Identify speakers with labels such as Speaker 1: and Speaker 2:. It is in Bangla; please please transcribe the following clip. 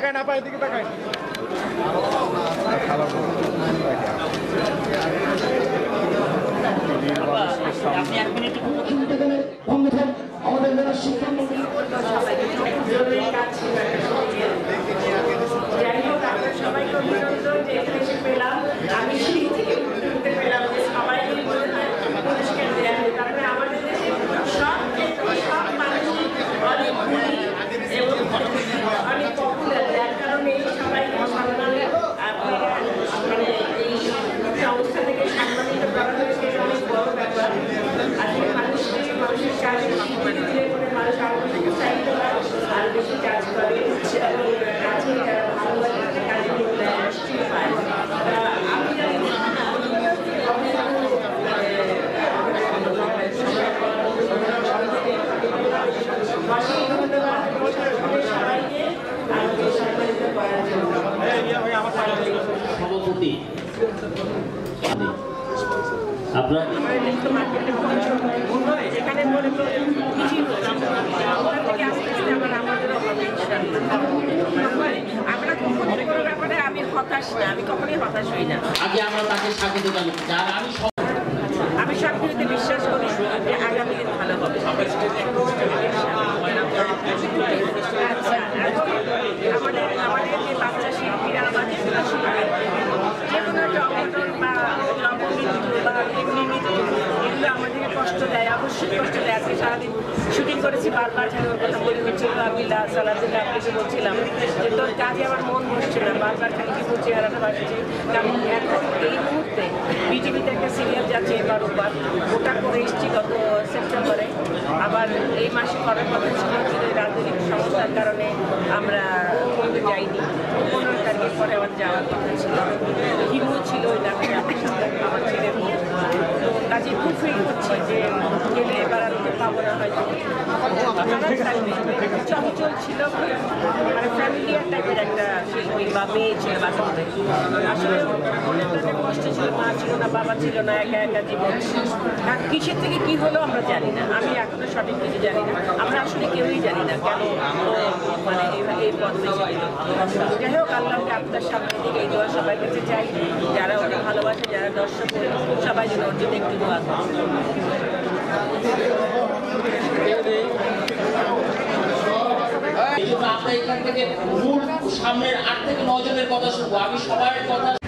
Speaker 1: আপা না পায়
Speaker 2: আপনি তাকায়
Speaker 3: সংগঠন আমাদের শিক্ষামন্ত্রী
Speaker 4: যাই হোক আপনার সবাইকে অভিনন্দন যে এখানে এসে পেলাম আমি সেই থেকে উঠতে পেলাম যে সবাইকে মনে হয় পুরস্কার দেওয়া হয় কারণ আমাদের দেশে সব ক্ষেত্রে সব মানুষই অনেক গুণী এবং অনেক পপুলার যার কারণে সবাইকে সম্মানে আপনারা মানে এই সংস্থা থেকে সম্মানিত করা হয়েছে এটা অনেক বড় ব্যাপার আসলে মানুষকে মানুষের কাজে স্বীকৃতি দিলে পরে মানুষ আরও বেশি উৎসাহিত হয় আরও বেশি কাজ করে এবং কাজে যারা ভালোবাসে তাদের কাজে কিন্তু নিশ্চয়ই পায় তা আমি জানি অনেক ধন্যবাদ সবাইকে আমাকে সম্মানিত করার জন্য
Speaker 2: সভাপতি আপনার
Speaker 4: আমাদের দেশ তো মার্কেটে প্রচুর যেখানে মনে করেন মিছিল হচ্ছে ওখান থেকে আস্তে আস্তে আবার আমাদেরও হবে ইনশাআল্লাহ। আমরা কখনো কোনো ব্যাপারে আমি হতাশ না আমি কখনোই হতাশ হই
Speaker 2: আগে আমরা তাকে স্বাগত আমি সব-
Speaker 4: আমি সব বিশ্বাস করি যে আগামী দিন ভালো হবে আচ্ছা এখন আমাদের আমাদের যে বাচ্চা শিল্পীরা বা যে কোনো শিল্পী যে কোনো একটা অঘটন বা জন্মমৃত্যু বা এমনি মৃত্যু এগুলো আমাদেরকে কষ্ট দেয় আজকে সারাদিন শুটিং করেছি, বারবার যেন কথা মনে হচ্ছিল আবিল্লা সালাদুল্লাহ আপনাকে বলছিলাম যে তোর কাজে আমার মন বসছে বারবার খালি কি বলছি আর একটা এখন এই মুহূর্তে বিজেপিতে একটা সিরিয়াল যাচ্ছে এবার ওবার ওটা করে এসেছি গত সেপ্টেম্বরে আবার এই মাসে করার কথা ছিল রাজনৈতিক সমস্যার কারণে আমরা কিন্তু যাইনি। পনেরো তারিখের পরে আমার যাওয়ার কথা ছিল। হিমু ছিল ওই নাটকে আমার ছেলে। নিয়ে তো কাজে খুব ফিল করছি যে গেলে এবার আর ওকে পাবো না হয়তো খারাপ লাগবে চঞ্চল ছিল মানে ফ্যামিলিয়ার টাইপের একটা শিল্পী বা মেয়ে ছিল বাচ্চাদের আসলে কষ্ট ছিল, মা ছিল না, বাবা ছিল না, একা একা জীবন। কিসের থেকে কি হলো আমরা জানি না। আমি এখনও সঠিক কিছু জানি না। আমরা আসলে কেউই জানি না কেন মানে এই- পথ। যাই হোক আল্লাহকে আপনার সামনে থেকে এই দোয়া সবার কাছে চাই। যারা ওকে ভালোবাসে, যারা দর্শক সবাই যেন ওর জন্য একটু দোয়া করে
Speaker 2: আমরা এখান থেকে মূল সামনের আট থেকে নয় জনের কথা শুনব। আমি সবার কথা